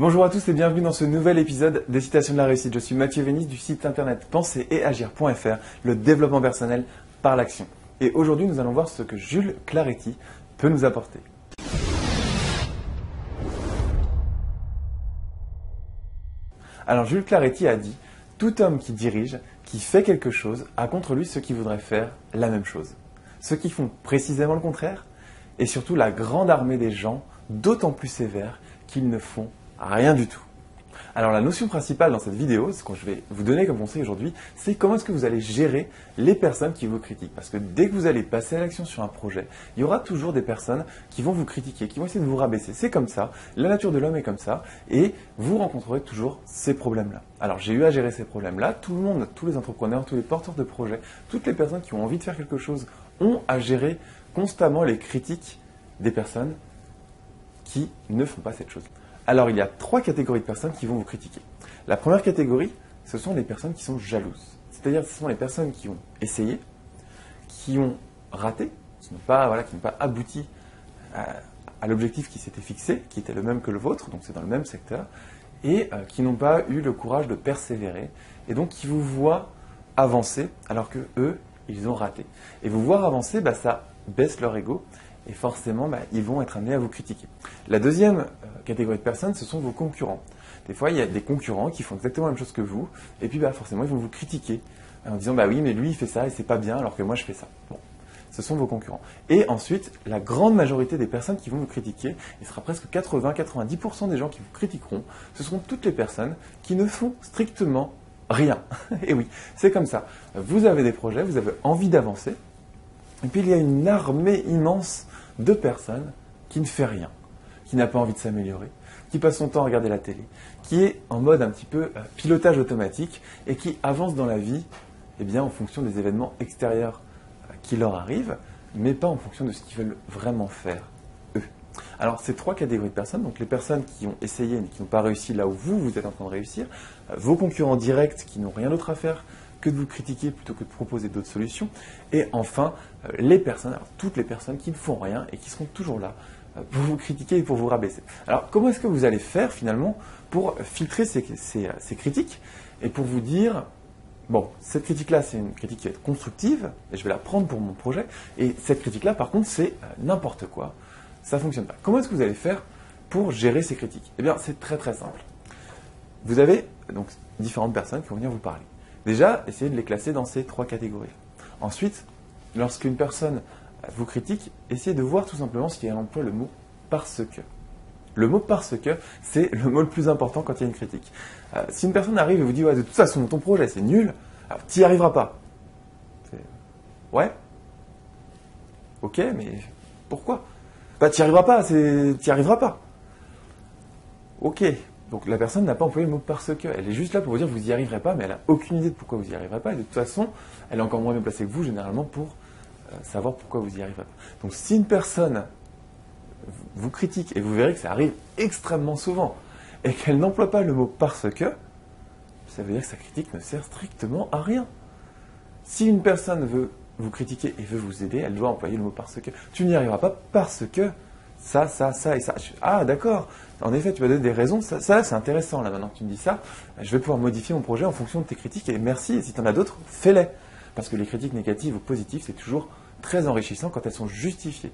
Bonjour à tous et bienvenue dans ce nouvel épisode des Citations de la réussite. Je suis Mathieu Vénis du site internet penser et agir.fr, le développement personnel par l'action. Et aujourd'hui, nous allons voir ce que Jules Claretti peut nous apporter. Alors Jules Claretti a dit Tout homme qui dirige, qui fait quelque chose, a contre lui ceux qui voudraient faire la même chose. Ceux qui font précisément le contraire, et surtout la grande armée des gens, d'autant plus sévères, qu'ils ne font rien du tout. Alors la notion principale dans cette vidéo, ce que je vais vous donner comme conseil aujourd'hui, c'est comment est-ce que vous allez gérer les personnes qui vous critiquent. Parce que dès que vous allez passer à l'action sur un projet, il y aura toujours des personnes qui vont vous critiquer, qui vont essayer de vous rabaisser. C'est comme ça, la nature de l'homme est comme ça, et vous rencontrerez toujours ces problèmes-là. Alors j'ai eu à gérer ces problèmes-là, tout le monde, tous les entrepreneurs, tous les porteurs de projets, toutes les personnes qui ont envie de faire quelque chose ont à gérer constamment les critiques des personnes qui ne font pas cette chose. Alors il y a trois catégories de personnes qui vont vous critiquer. La première catégorie, ce sont les personnes qui sont jalouses. C'est-à-dire ce sont les personnes qui ont essayé, qui ont raté, qui n'ont pas, voilà, pas abouti à, l'objectif qui s'était fixé, qui était le même que le vôtre, donc c'est dans le même secteur, et euh, qui n'ont pas eu le courage de persévérer, et donc qui vous voient avancer alors que eux, ils ont raté. Et vous voir avancer, bah, ça baisse leur ego, et forcément, bah, ils vont être amenés à vous critiquer. La deuxième catégorie de personnes, ce sont vos concurrents. Des fois, il y a des concurrents qui font exactement la même chose que vous, et puis bah, forcément, ils vont vous critiquer en disant bah oui, mais lui il fait ça et c'est pas bien, alors que moi je fais ça. Bon, ce sont vos concurrents. Et ensuite, la grande majorité des personnes qui vont vous critiquer, il sera presque 80-90% des gens qui vous critiqueront, ce seront toutes les personnes qui ne font strictement rien. et oui, c'est comme ça. Vous avez des projets, vous avez envie d'avancer, et puis il y a une armée immense de personnes qui ne fait rien, qui n'a pas envie de s'améliorer, qui passe son temps à regarder la télé, qui est en mode un petit peu euh, pilotage automatique et qui avance dans la vie eh bien, en fonction des événements extérieurs euh, qui leur arrivent, mais pas en fonction de ce qu'ils veulent vraiment faire, eux. Alors, ces trois catégories de personnes, donc les personnes qui ont essayé mais qui n'ont pas réussi là où vous, vous êtes en train de réussir, euh, vos concurrents directs qui n'ont rien d'autre à faire que de vous critiquer plutôt que de proposer d'autres solutions. Et enfin, les personnes, alors toutes les personnes qui ne font rien et qui seront toujours là pour vous critiquer et pour vous rabaisser. Alors comment est-ce que vous allez faire finalement pour filtrer ces, critiques et pour vous dire, bon, cette critique-là, c'est une critique qui va être constructive et je vais la prendre pour mon projet. Et cette critique-là, par contre, c'est euh, n'importe quoi. Ça ne fonctionne pas. Comment est-ce que vous allez faire pour gérer ces critiques? Eh bien, c'est très très simple. Vous avez donc différentes personnes qui vont venir vous parler. Déjà, essayez de les classer dans ces trois catégories. Ensuite, lorsqu'une personne vous critique, essayez de voir tout simplement si elle emploie le mot parce que. Le mot parce que, c'est le mot le plus important quand il y a une critique. Euh, si une personne arrive et vous dit de toute façon ton projet c'est nul, tu n'y arriveras pas. Ouais. Ok, mais pourquoi? Bah tu n'y arriveras pas, tu n'y arriveras pas. Ok, donc la personne n'a pas employé le mot parce que. Elle est juste là pour vous dire vous n'y arriverez pas, mais elle n'a aucune idée de pourquoi vous n'y arriverez pas. Et de toute façon, elle est encore moins bien placée que vous, généralement, pour euh, savoir pourquoi vous n'y arriverez pas. Donc si une personne vous critique, et vous verrez que ça arrive extrêmement souvent, et qu'elle n'emploie pas le mot parce que, ça veut dire que sa critique ne sert strictement à rien. Si une personne veut vous critiquer et veut vous aider, elle doit employer le mot parce que. Tu n'y arriveras pas parce que ça, ça, ça et ça. Ah, d'accord. En effet, tu vas donner des raisons. Ça, c'est intéressant, là, maintenant que tu me dis ça. Je vais pouvoir modifier mon projet en fonction de tes critiques. Et merci. Et si tu en as d'autres, fais-les. Parce que les critiques négatives ou positives, c'est toujours très enrichissant quand elles sont justifiées.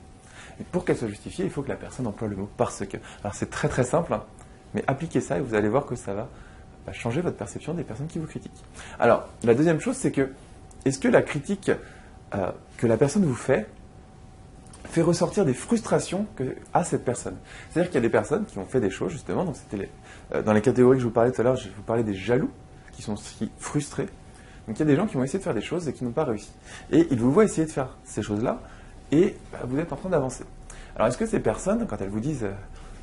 Et pour qu'elles soient justifiées, il faut que la personne emploie le mot parce que. Alors, c'est très très simple, mais appliquez ça et vous allez voir que ça va bah, changer votre perception des personnes qui vous critiquent. Alors, la deuxième chose, c'est que, est-ce que la critique euh, que la personne vous fait, fait ressortir des frustrations que, à cette personne? C'est-à-dire qu'il y a des personnes qui ont fait des choses, justement, euh, dans les catégories que je vous parlais tout à l'heure, je vous parlais des jaloux, qui sont frustrés. Donc il y a des gens qui vont essayer de faire des choses et qui n'ont pas réussi. Et ils vous voient essayer de faire ces choses-là, et bah, vous êtes en train d'avancer. Alors est-ce que ces personnes, quand elles vous disent euh,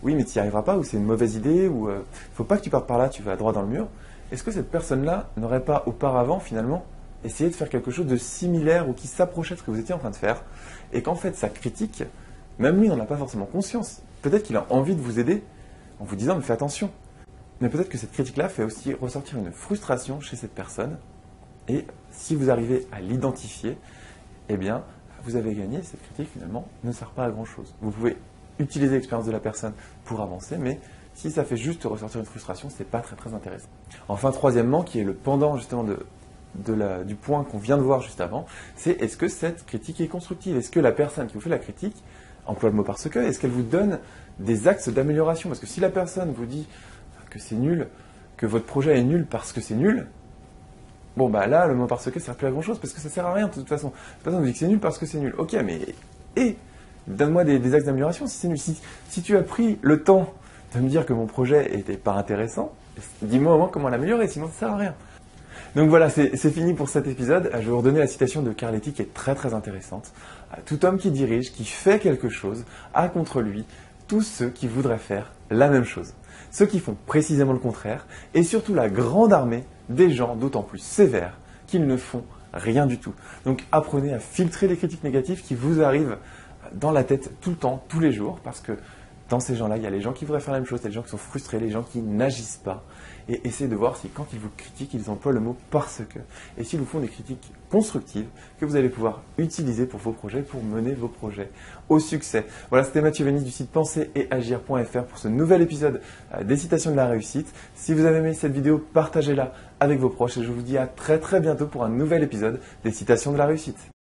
oui mais tu n'y arriveras pas, ou c'est une mauvaise idée, ou il euh, ne faut pas que tu partes par là, tu vas droit dans le mur, est-ce que cette personne-là n'aurait pas auparavant finalement essayer de faire quelque chose de similaire ou qui s'approchait de ce que vous étiez en train de faire, et qu'en fait sa critique, même lui n'en a pas forcément conscience. Peut-être qu'il a envie de vous aider en vous disant mais fais attention. Mais peut-être que cette critique-là fait aussi ressortir une frustration chez cette personne, et si vous arrivez à l'identifier, eh bien vous avez gagné, cette critique finalement ne sert pas à grand-chose. Vous pouvez utiliser l'expérience de la personne pour avancer, mais Si ça fait juste ressortir une frustration, c'est pas très très intéressant. Enfin, troisièmement, qui est le pendant justement de, du point qu'on vient de voir juste avant, c'est est-ce que cette critique est constructive? Est-ce que la personne qui vous fait la critique emploie le mot parce que Est-ce qu'elle vous donne des axes d'amélioration? Parce que si la personne vous dit que c'est nul, que votre projet est nul parce que c'est nul, bon bah là, le mot parce que ça sert plus à grand chose parce que ça sert à rien de toute façon. La personne vous dit que c'est nul parce que c'est nul. Ok, mais et donne-moi des, axes d'amélioration si c'est nul. Si, si tu as pris le temps de me dire que mon projet n'était pas intéressant, dis-moi au moins comment l'améliorer, sinon ça sert à rien. Donc voilà, c'est fini pour cet épisode. Je vais vous redonner la citation de Carletti qui est très très intéressante. Tout homme qui dirige, qui fait quelque chose, a contre lui tous ceux qui voudraient faire la même chose. Ceux qui font précisément le contraire, et surtout la grande armée des gens d'autant plus sévères qu'ils ne font rien du tout. Donc apprenez à filtrer les critiques négatives qui vous arrivent dans la tête tout le temps, tous les jours, parce que dans ces gens-là, il y a les gens qui voudraient faire la même chose, les gens qui sont frustrés, les gens qui n'agissent pas. Et essayez de voir si quand ils vous critiquent, ils emploient le mot parce que. Et s'ils vous font des critiques constructives que vous allez pouvoir utiliser pour vos projets, pour mener vos projets au succès. Voilà, c'était Mathieu Vénis du site penser et agir.fr pour ce nouvel épisode euh, des citations de la réussite. Si vous avez aimé cette vidéo, partagez-la avec vos proches et je vous dis à très très bientôt pour un nouvel épisode des citations de la réussite.